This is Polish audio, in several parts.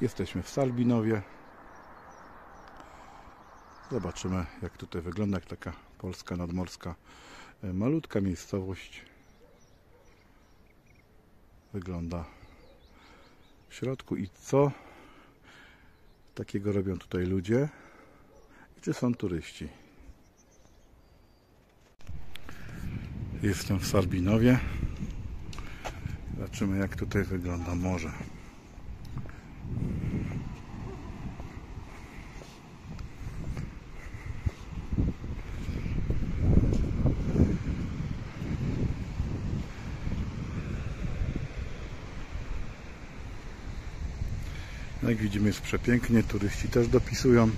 Jesteśmy w Salbinowie. Zobaczymy jak tutaj wygląda, jak taka polska nadmorska e, malutka miejscowość wygląda w środku i co takiego robią tutaj ludzie i czy są turyści. Jestem w Salbinowie. Zobaczymy jak tutaj wygląda morze. Jak widzimy jest przepięknie, turyści też dopisują.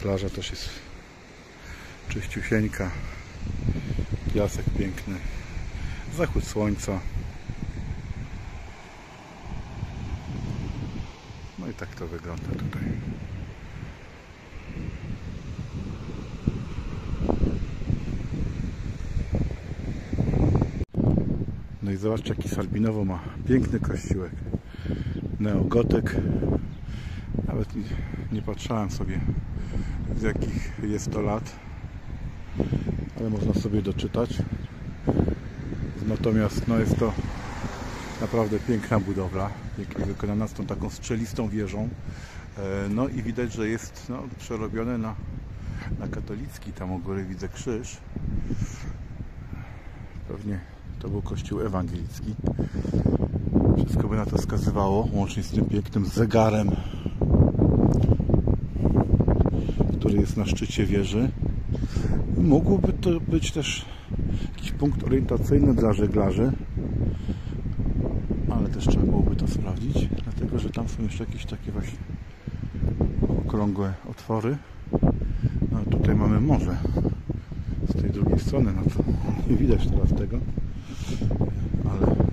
Plaża też jest czyściusieńka. Piasek piękny. Zachód słońca. No i tak to wygląda tutaj. No i zobaczcie jaki Salbinowo ma piękny kościółek. Neogotyk. Nawet nie, nie patrzałem sobie z jakich jest to lat. Ale można sobie doczytać. Natomiast no jest to naprawdę piękna budowla. Pięknie wykonana z tą taką strzelistą wieżą. E, No i widać, że jest no, przerobione na, na katolicki. Tam u góry widzę krzyż. Pewnie to był kościół ewangelicki. Wszystko by na to wskazywało, łącznie z tym pięknym zegarem, który jest na szczycie wieży. Mógłby to być też jakiś punkt orientacyjny dla żeglarzy, ale też trzeba byłoby to sprawdzić, dlatego że tam są jeszcze jakieś takie właśnie okrągłe otwory. No a tutaj mamy morze z tej drugiej strony, no to nie widać teraz tego, ale